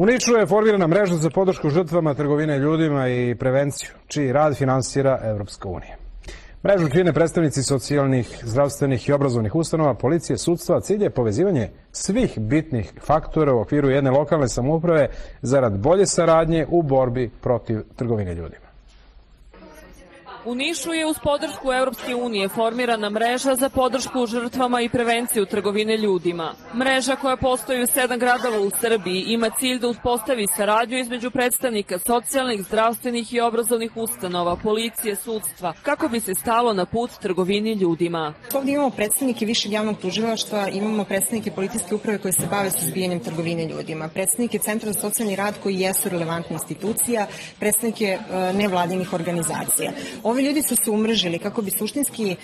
U Niču je formirana mreža za podršku žrtvama trgovine ljudima i prevenciju, čiji rad finansira Evropska unija. Mrežu čine predstavnici socijalnih, zdravstvenih i obrazovnih ustanova, policije, sudstva, cilj je povezivanje svih bitnih faktora u okviru jedne lokalne samouprave zarad bolje saradnje u borbi protiv trgovine ljudima. U Nišu je uz podršku Europske unije formirana mreža za podršku žrtvama i prevenciju trgovine ljudima. Mreža koja postoji u sedam gradova u Srbiji ima cilj da uspostavi saradnju između predstavnika socijalnih, zdravstvenih i obrazovnih ustanova, policije, sudstva, kako bi se stalo na put trgovini ljudima. Ovdje imamo predstavnike višeg javnog tužilaštva, imamo predstavnike policijske uprave koje se bave suzbijanjem trgovine ljudima, predstavnike Centra za socijalni rad koji jesu relevantna institucija, predstavnike e, nevladinih organizacija. Ovi ljudi su se umrežili kako bi suštinski e,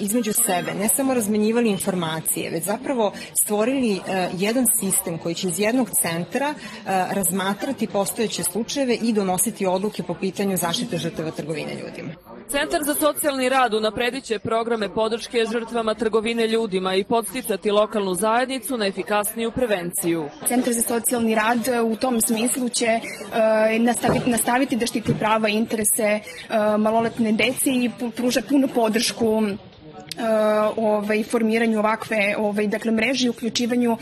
između sebe ne samo razmenjivali informacije, već zapravo stvorili e, jedan sistem koji će iz jednog centra e, razmatrati postojeće slučajeve i donositi odluke po pitanju zaštite žrtava trgovine ljudima. Centar za socijalni rad unaprediće programe podrške žrtvama trgovine ljudima i podsticati lokalnu zajednicu na efikasniju prevenciju. Centar za socijalni rad u tom smislu će nastaviti, nastaviti da štiti prava i interese maloletne deci i pruža punu podršku ovaj, formiranju ovakve ovaj, dakle, mreže i uključivanju uh,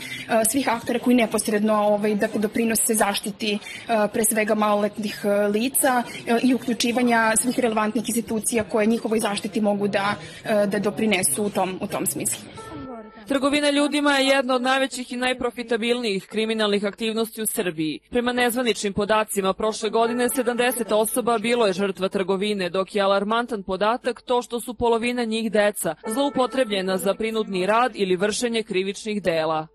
svih aktora koji neposredno ovaj, dakle, doprinose zaštiti uh, pre svega maloletnih lica i uključivanja svih relevantnih institucija koje njihovoj zaštiti mogu da, da doprinesu u tom, u tom smislu. Trgovina ljudima je jedna od najvećih i najprofitabilnijih kriminalnih aktivnosti u Srbiji. Prema nezvaničnim podacima, prošle godine 70 osoba bilo je žrtva trgovine, dok je alarmantan podatak to što su polovina njih deca, zloupotrebljena za prinudni rad ili vršenje krivičnih dela.